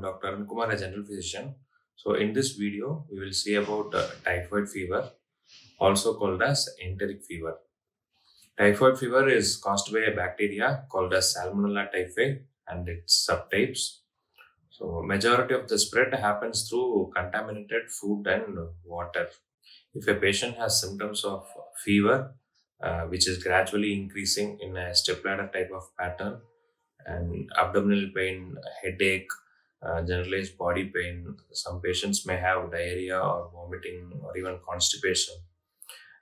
Dr. Arun Kumar, a general physician. So, in this video, we will see about uh, typhoid fever, also called as enteric fever. Typhoid fever is caused by a bacteria called as Salmonella typhi and its subtypes. So, majority of the spread happens through contaminated food and water. If a patient has symptoms of fever, uh, which is gradually increasing in a stepladder type of pattern, and abdominal pain, headache, uh, generalized body pain. Some patients may have diarrhea or vomiting or even constipation.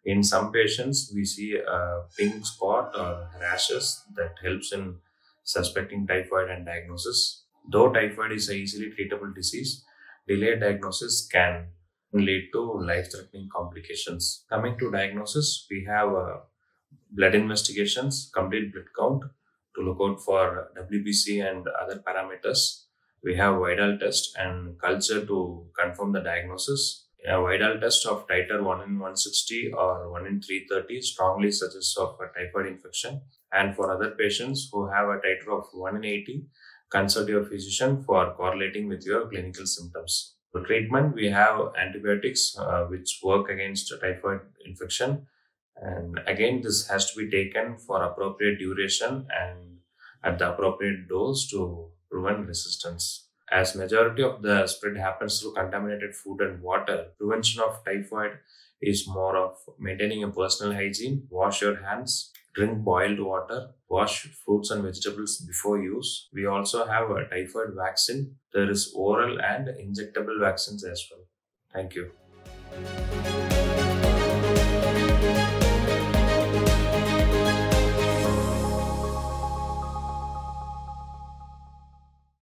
In some patients, we see a pink spot or rashes that helps in suspecting typhoid and diagnosis. Though typhoid is a easily treatable disease, delayed diagnosis can lead to life-threatening complications. Coming to diagnosis, we have uh, blood investigations, complete blood count, to look out for WBC and other parameters. We have Widal test and culture to confirm the diagnosis. A Widal test of titer 1 in 160 or 1 in 330 strongly suggests of a typhoid infection. And for other patients who have a titer of 1 in 80, consult your physician for correlating with your clinical symptoms. For treatment, we have antibiotics uh, which work against typhoid infection and again this has to be taken for appropriate duration and at the appropriate dose to prevent resistance. As majority of the spread happens through contaminated food and water prevention of typhoid is more of maintaining a personal hygiene. Wash your hands drink boiled water wash fruits and vegetables before use. We also have a typhoid vaccine. There is oral and injectable vaccines as well. Thank you